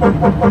Thank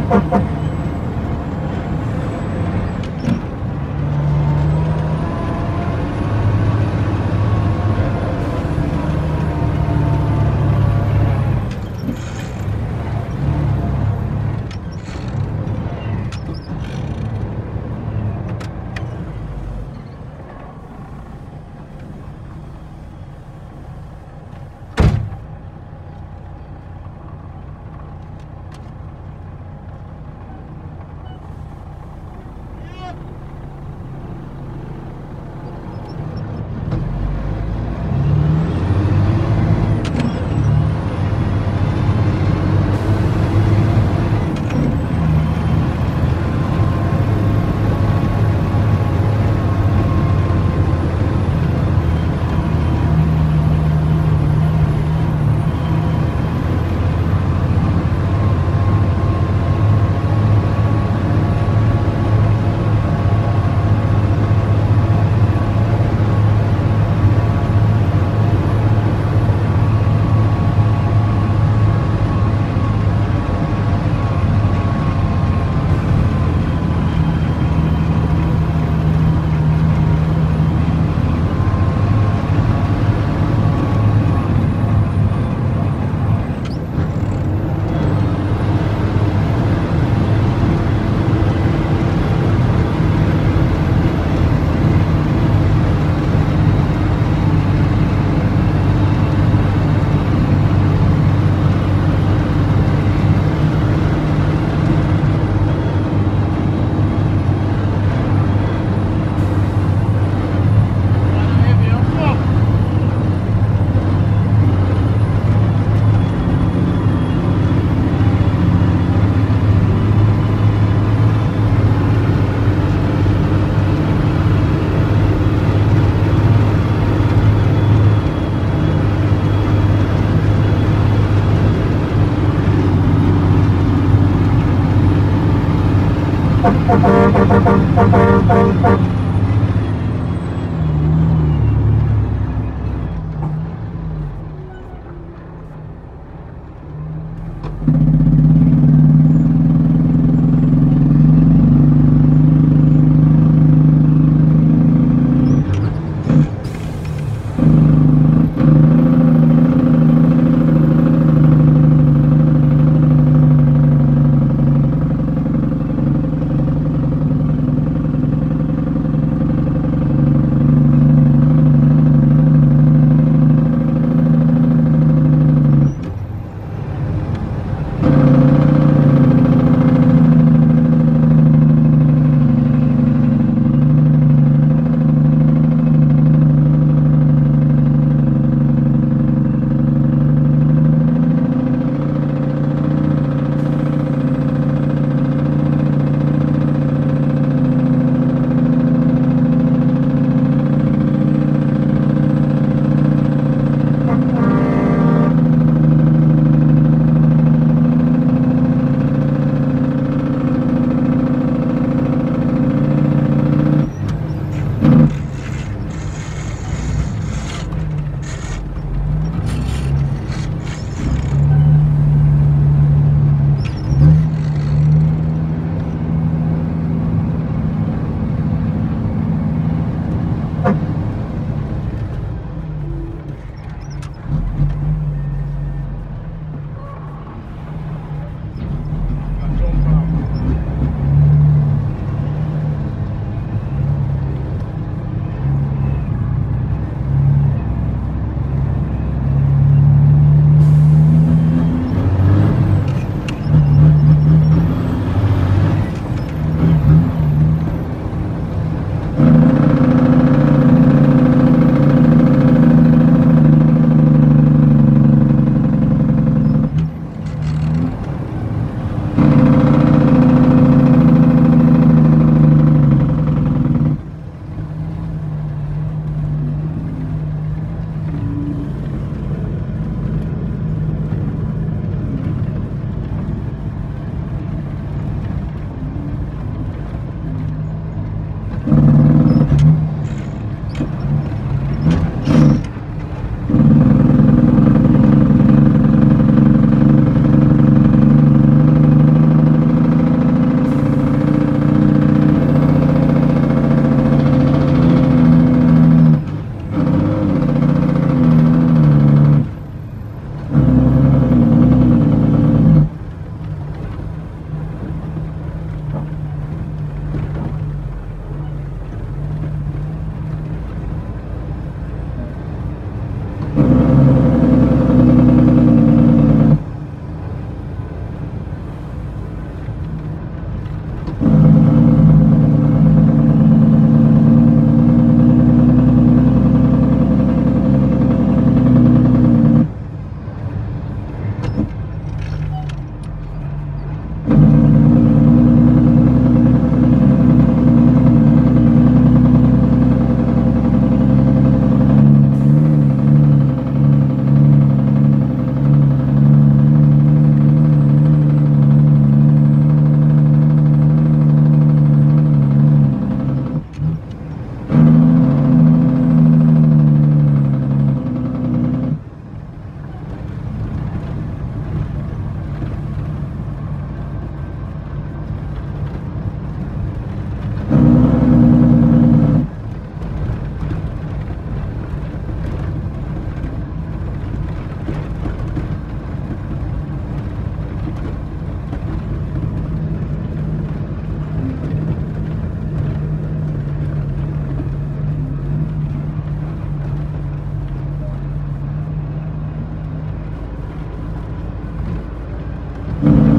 Thank you.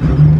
Thank you.